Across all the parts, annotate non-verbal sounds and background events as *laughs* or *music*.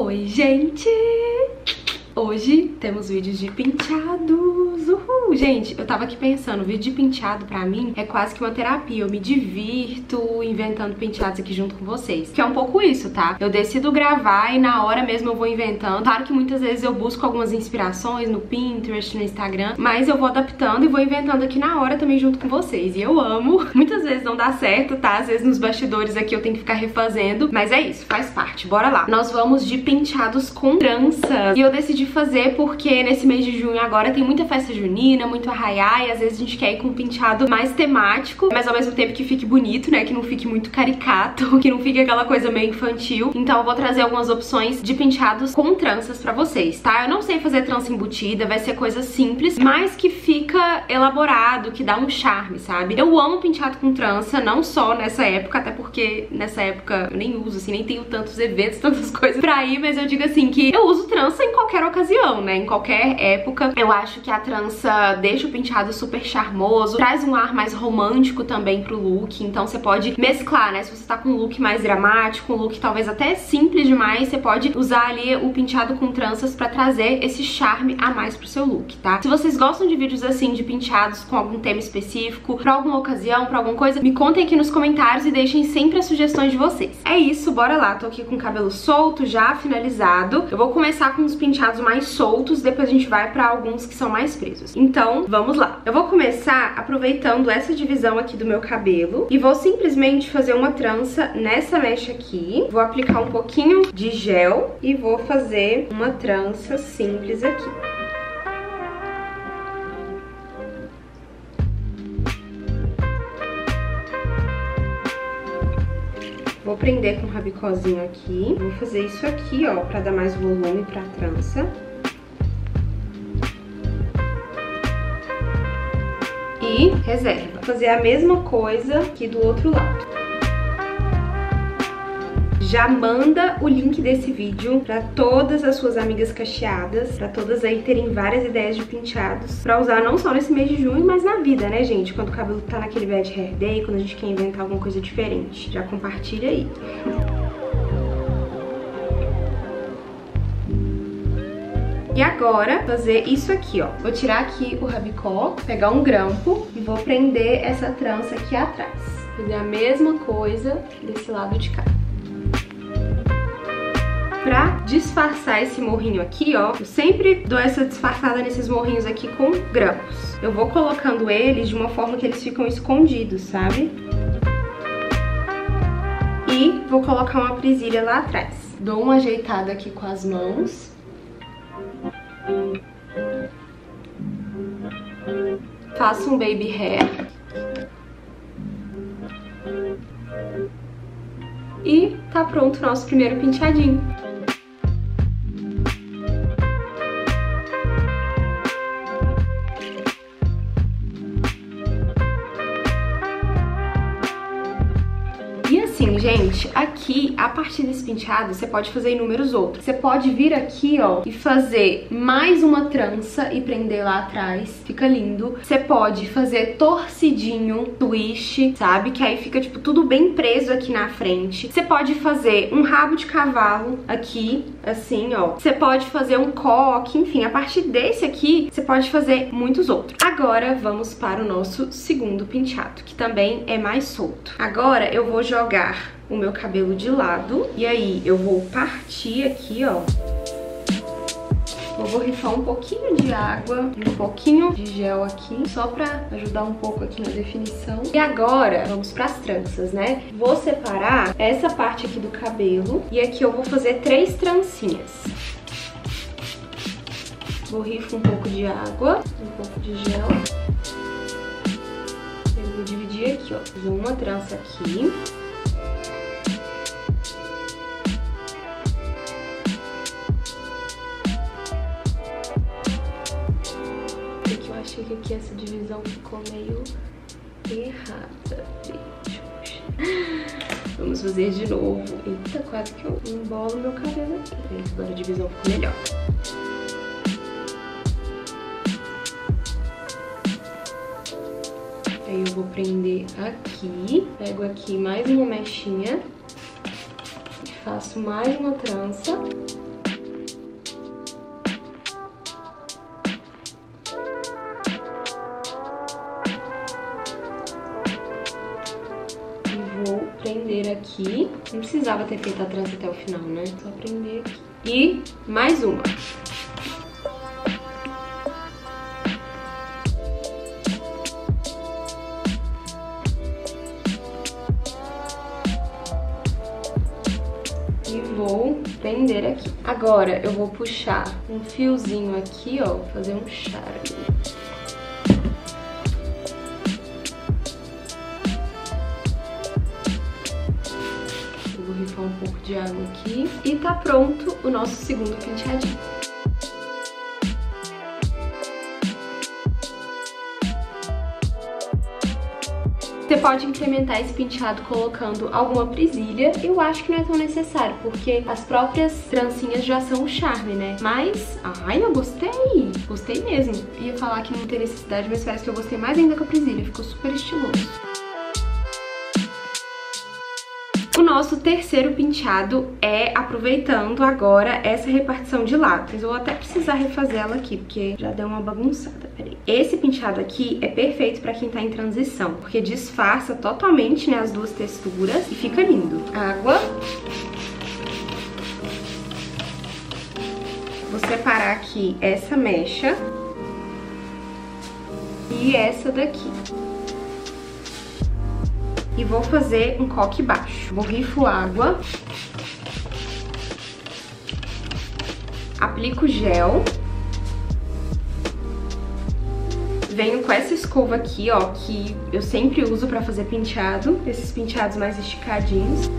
Oi, gente! Hoje temos vídeos de penteados, uhul! Gente, eu tava aqui pensando, vídeo de penteado pra mim é quase que uma terapia, eu me divirto inventando penteados aqui junto com vocês, que é um pouco isso, tá? Eu decido gravar e na hora mesmo eu vou inventando, claro que muitas vezes eu busco algumas inspirações no Pinterest, no Instagram, mas eu vou adaptando e vou inventando aqui na hora também junto com vocês, e eu amo, *laughs* muitas vezes não dá certo, tá? Às vezes nos bastidores aqui eu tenho que ficar refazendo, mas é isso, faz parte, bora lá! Nós vamos de penteados com tranças, e eu decidi fazer porque nesse mês de junho agora tem muita festa junina, muito arraiá e às vezes a gente quer ir com um penteado mais temático, mas ao mesmo tempo que fique bonito, né, que não fique muito caricato, *laughs* que não fique aquela coisa meio infantil. Então eu vou trazer algumas opções de penteados com tranças pra vocês, tá? Eu não sei fazer trança embutida, vai ser coisa simples, mas que fica elaborado, que dá um charme, sabe? Eu amo penteado com trança, não só nessa época, até porque nessa época eu nem uso, assim, nem tenho tantos eventos, *laughs* tantas coisas pra ir, mas eu digo assim que eu uso trança em qualquer ocasião ocasião, né? Em qualquer época. Eu acho que a trança deixa o penteado super charmoso, traz um ar mais romântico também pro look. Então você pode mesclar, né? Se você tá com um look mais dramático, um look talvez até simples demais, você pode usar ali o penteado com tranças pra trazer esse charme a mais pro seu look, tá? Se vocês gostam de vídeos assim, de penteados com algum tema específico, pra alguma ocasião, pra alguma coisa, me contem aqui nos comentários e deixem sempre as sugestões de vocês. É isso, bora lá. Tô aqui com o cabelo solto, já finalizado. Eu vou começar com os penteados mais mais soltos, depois a gente vai pra alguns que são mais presos. Então, vamos lá. Eu vou começar aproveitando essa divisão aqui do meu cabelo e vou simplesmente fazer uma trança nessa mecha aqui. Vou aplicar um pouquinho de gel e vou fazer uma trança simples aqui. Vou prender com um rabicózinho aqui. Vou fazer isso aqui, ó, pra dar mais volume pra trança. E reserva. Vou fazer a mesma coisa aqui do outro lado já manda o link desse vídeo para todas as suas amigas cacheadas, para todas aí terem várias ideias de penteados para usar não só nesse mês de junho, mas na vida, né, gente? Quando o cabelo tá naquele bad hair day, quando a gente quer inventar alguma coisa diferente. Já compartilha aí. E agora, fazer isso aqui, ó. Vou tirar aqui o rabicó, pegar um grampo e vou prender essa trança aqui atrás. Fazer a mesma coisa desse lado de cá. Pra disfarçar esse morrinho aqui, ó, eu sempre dou essa disfarçada nesses morrinhos aqui com grampos. Eu vou colocando eles de uma forma que eles ficam escondidos, sabe? E vou colocar uma presilha lá atrás. Dou uma ajeitada aqui com as mãos. Faço um baby hair. E tá pronto o nosso primeiro penteadinho. A partir desse penteado, você pode fazer inúmeros outros. Você pode vir aqui, ó, e fazer mais uma trança e prender lá atrás. Fica lindo. Você pode fazer torcidinho, twist, sabe? Que aí fica, tipo, tudo bem preso aqui na frente. Você pode fazer um rabo de cavalo aqui, assim, ó. Você pode fazer um coque, enfim, a partir desse aqui, você pode fazer muitos outros. Agora, vamos para o nosso segundo penteado, que também é mais solto. Agora, eu vou jogar o meu cabelo de lado. E aí eu vou partir aqui, ó. Vou rifar um pouquinho de água, um pouquinho de gel aqui, só pra ajudar um pouco aqui na definição. E agora, vamos pras tranças, né? Vou separar essa parte aqui do cabelo e aqui eu vou fazer três trancinhas. Vou rifar um pouco de água, um pouco de gel. Eu vou dividir aqui, ó. Fazer uma trança aqui. Que essa divisão ficou meio errada. Vamos fazer de novo. Eita, quase que eu embolo meu cabelo aqui. Agora a divisão ficou melhor. Aí eu vou prender aqui, pego aqui mais uma mechinha e faço mais uma trança Não precisava ter feito a trança até o final, né? Só prender aqui. E mais uma. E vou prender aqui. Agora eu vou puxar um fiozinho aqui, ó, fazer um charme. De água aqui. E tá pronto o nosso segundo penteadinho. Você pode incrementar esse penteado colocando alguma presilha. Eu acho que não é tão necessário, porque as próprias trancinhas já são o charme, né? Mas, ai, eu gostei! Gostei mesmo. Ia falar que não tem necessidade, mas parece que eu gostei mais ainda com a presilha. Ficou super estiloso. Nosso terceiro penteado é aproveitando agora essa repartição de lápis. Eu vou até precisar refazer ela aqui, porque já deu uma bagunçada, peraí. Esse penteado aqui é perfeito pra quem tá em transição, porque disfarça totalmente né, as duas texturas e fica lindo. Água. Vou separar aqui essa mecha e essa daqui e vou fazer um coque baixo. Borrifo água. Aplico gel. Venho com essa escova aqui, ó, que eu sempre uso pra fazer penteado, esses penteados mais esticadinhos.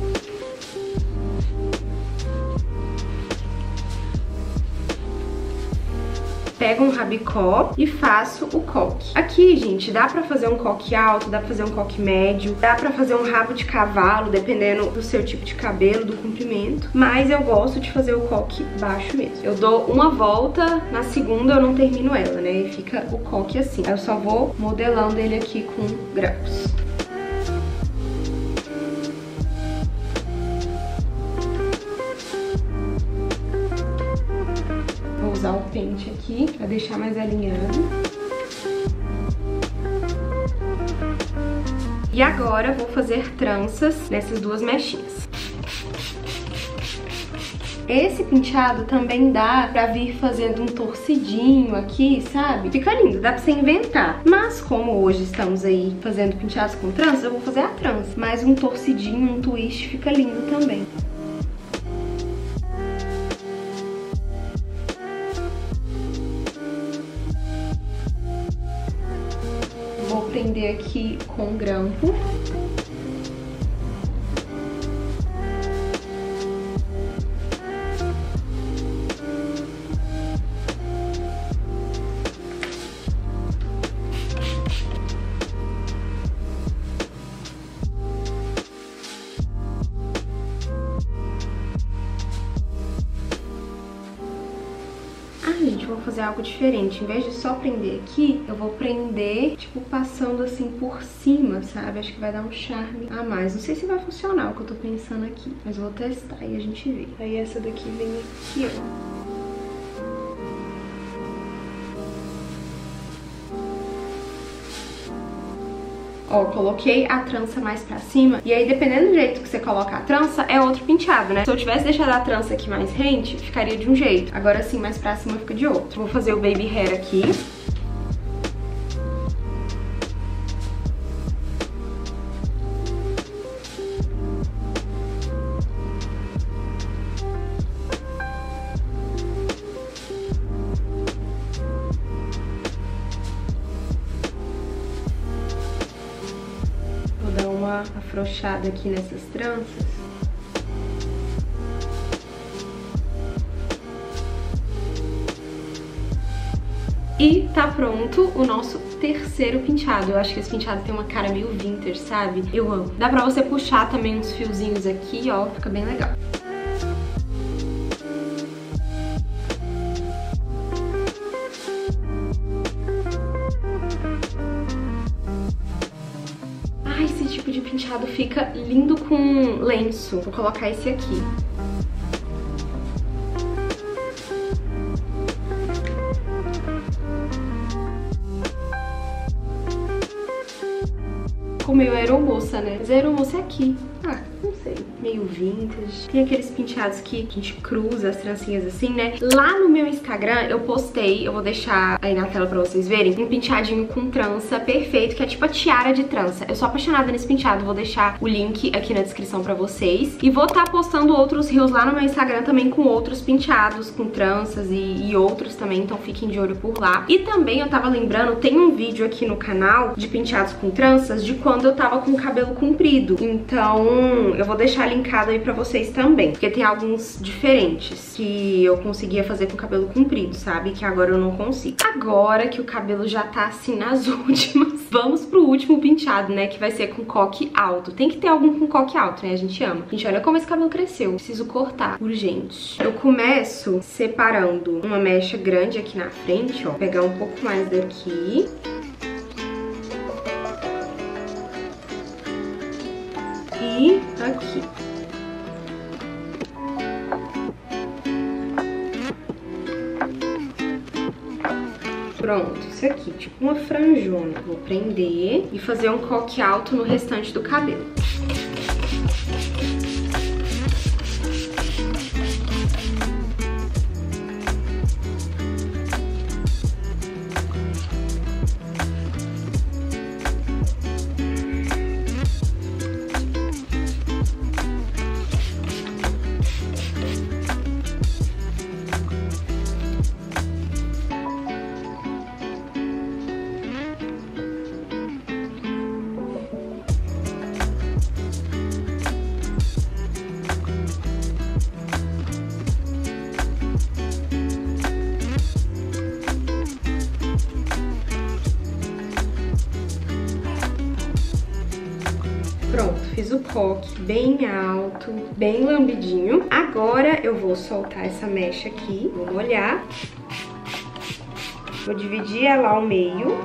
Pego um rabicó e faço o coque. Aqui, gente, dá pra fazer um coque alto, dá pra fazer um coque médio, dá pra fazer um rabo de cavalo, dependendo do seu tipo de cabelo, do comprimento, mas eu gosto de fazer o coque baixo mesmo. Eu dou uma volta, na segunda eu não termino ela, né, e fica o coque assim. Eu só vou modelando ele aqui com grampos. usar o pente aqui pra deixar mais alinhado. E agora vou fazer tranças nessas duas mechinhas. Esse penteado também dá pra vir fazendo um torcidinho aqui, sabe? Fica lindo, dá pra você inventar. Mas como hoje estamos aí fazendo penteados com tranças, eu vou fazer a trança. Mas um torcidinho, um twist fica lindo também. Prender aqui com grampo. Algo diferente. Em vez de só prender aqui, eu vou prender, tipo, passando assim por cima, sabe? Acho que vai dar um charme a mais. Não sei se vai funcionar o que eu tô pensando aqui, mas vou testar e a gente vê. Aí essa daqui vem aqui, ó. Ó, coloquei a trança mais pra cima. E aí, dependendo do jeito que você coloca a trança, é outro penteado, né? Se eu tivesse deixado a trança aqui mais rente, ficaria de um jeito. Agora, assim, mais pra cima fica de outro. Vou fazer o baby hair aqui. Afrouxada aqui nessas tranças. E tá pronto o nosso terceiro penteado. Eu acho que esse penteado tem uma cara meio vintage, sabe? Eu amo. Dá pra você puxar também uns fiozinhos aqui, ó, fica bem legal. Com lenço. Vou colocar esse aqui. ficou meio aeromoça, né? Mas aeromoça é aqui. Meio vintage. Tem aqueles penteados que a gente cruza as trancinhas assim, né? Lá no meu Instagram eu postei, eu vou deixar aí na tela pra vocês verem, um penteadinho com trança perfeito, que é tipo a tiara de trança. Eu sou apaixonada nesse penteado, vou deixar o link aqui na descrição pra vocês. E vou estar tá postando outros rios lá no meu Instagram também com outros penteados, com tranças e, e outros também, então fiquem de olho por lá. E também eu tava lembrando, tem um vídeo aqui no canal de penteados com tranças de quando eu tava com o cabelo comprido. Então eu vou deixar linkado aí pra vocês também, porque tem alguns diferentes que eu conseguia fazer com cabelo comprido, sabe? Que agora eu não consigo. Agora que o cabelo já tá assim nas *laughs* últimas, vamos pro último penteado, né? Que vai ser com coque alto. Tem que ter algum com coque alto, né? A gente ama. Gente, olha como esse cabelo cresceu. Preciso cortar, urgente. Eu começo separando uma mecha grande aqui na frente, ó. Pegar um pouco mais daqui. E aqui. Pronto, isso aqui, tipo uma franjona. Vou prender e fazer um coque alto no restante do cabelo. Fiz o coque bem alto, bem lambidinho. Agora eu vou soltar essa mecha aqui, vou molhar. Vou dividir ela ao meio.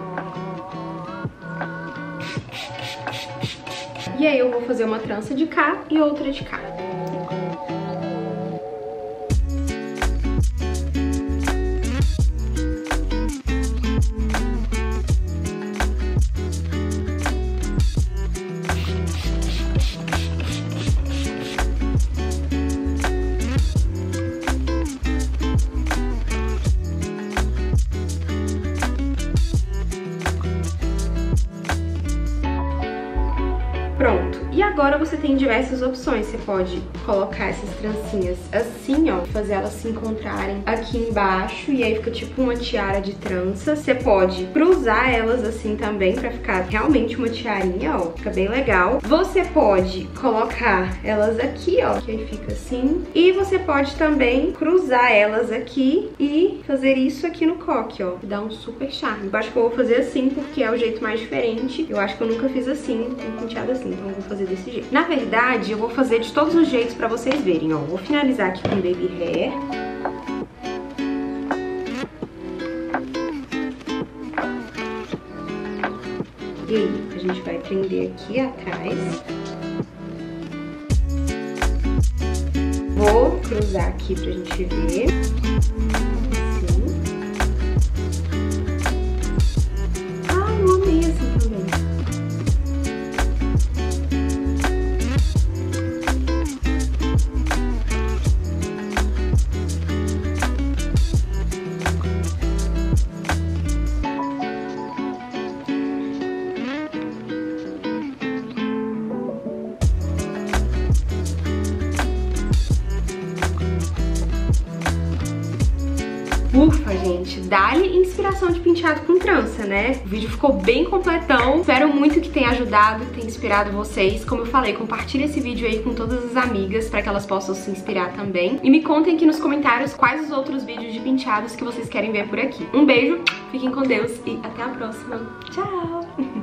E aí eu vou fazer uma trança de cá e outra de cá. Agora você tem diversas opções. Você pode colocar essas trancinhas assim, ó, fazer elas se encontrarem aqui embaixo e aí fica tipo uma tiara de trança. Você pode cruzar elas assim também pra ficar realmente uma tiarinha, ó, fica bem legal. Você pode colocar elas aqui, ó, que aí fica assim. E você pode também cruzar elas aqui e fazer isso aqui no coque, ó, dá um super charme. Eu acho que eu vou fazer assim porque é o jeito mais diferente. Eu acho que eu nunca fiz assim, um penteado assim, então eu vou fazer desse jeito. Na verdade, eu vou fazer de todos os jeitos pra vocês verem, ó. Vou finalizar aqui com baby hair. E aí, a gente vai prender aqui atrás. Vou cruzar aqui pra gente ver. Ufa, gente, dá-lhe inspiração de penteado com trança, né? O vídeo ficou bem completão. Espero muito que tenha ajudado, que tenha inspirado vocês. Como eu falei, compartilhe esse vídeo aí com todas as amigas para que elas possam se inspirar também. E me contem aqui nos comentários quais os outros vídeos de penteados que vocês querem ver por aqui. Um beijo, fiquem com Deus e até a próxima. Tchau! *laughs*